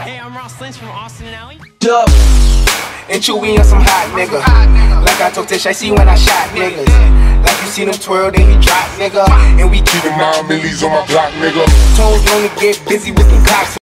Hey, I'm Ross Lynch from Austin and Ally. Dub. And Chewy on some hot nigga. Like I told Tish, I see when I shot niggas. Like you seen him twirl, then he drop nigga. And we keep the nine millies on my block, nigga. toes known to get busy with the cops.